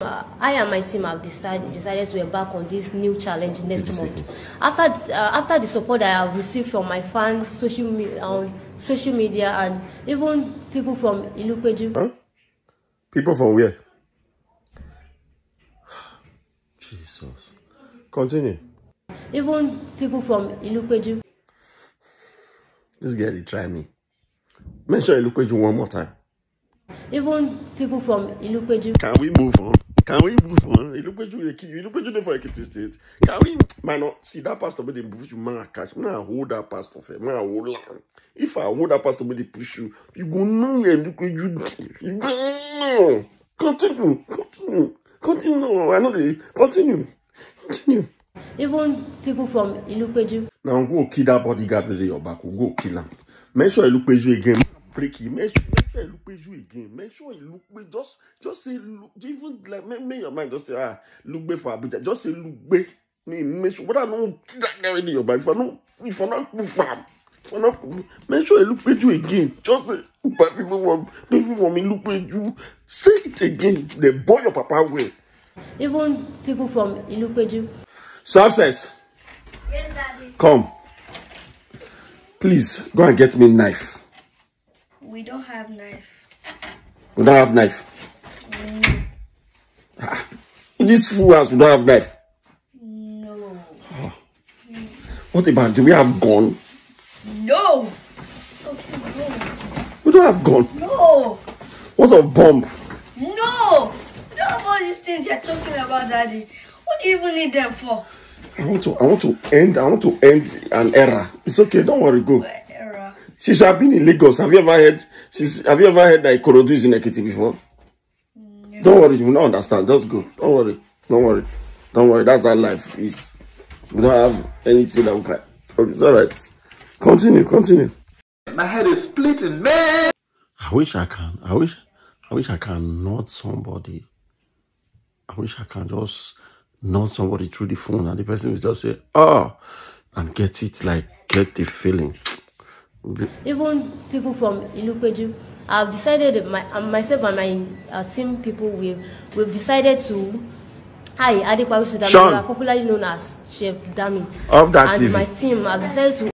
Uh, I and my team have decided decided to embark on this new challenge next Did month. After uh, after the support I have received from my fans, social me- on social media, and even people from Ilupeju, Huh? People from where? Jesus. Continue. even people from Ilupeju, This girl, they try me. Mention Elukweju one more time. even people from Ilupeju, Can we move on? Can we move on? Elukweju, dey kill you. Elukweju dey for Ekiti State. Can we, man, not see that pastor wey dey push you, man, catch. Man, I hold that pastor for man, I hold am. If I hold that pastor wey dey push you, you go know Elukweju. You go know. Continue, continue, continue. I know dey continue, continue. even people from Ilupeju, Now go kill that bodyguard dey your back. Go kill am. Make sure Elukweju again. Break it. Make sure, make sure Elukweju again. Make sure Elukwe just just say look even like make, make your mind just say ah Lugbe for Abuja. Just say Lugbe. Me make sure whether I don't kill that guy in your back. If I don't if I not move am. If I not make sure Elukweju again. Just say but people want people want me Elukweju. Say it again. They boy your papa way. even people from Ilupeju, Success. Yes, Daddy. Come. Please go and get me knife. We don't have knife. We don't have knife. In this fool house, we don't have knife. No. What about, do we have gun? No. Okay, no. We don't have gun. No. What of bomb? No. We don't have all these things you're talking about, Daddy. What do you even need them for? I want to, I want to end, I want to end an era. It's okay, don't worry, go. Era? Since I've been in Lagos, have you ever heard, since, have you ever heard that Ikorodu is in Ekiti before? Mm, don't worry, you will not understand. Just go. Don't worry. Don't worry. Don't worry. That's how life is. We don't have anything that we can. Okay, it's alright. Continue, continue. My head is splitting, man. I wish I can. I wish. I wish I can nod somebody. I wish I can just nod somebody through the phone, and the person will just say, "Oh," and get it like get the feeling. Even people from Ilupeju, I've decided my uh, myself and my uh, team people we've we've decided to hi Adeparusi Dami, popularly known as Chef Dammy, Of that and TV. my team I've decided to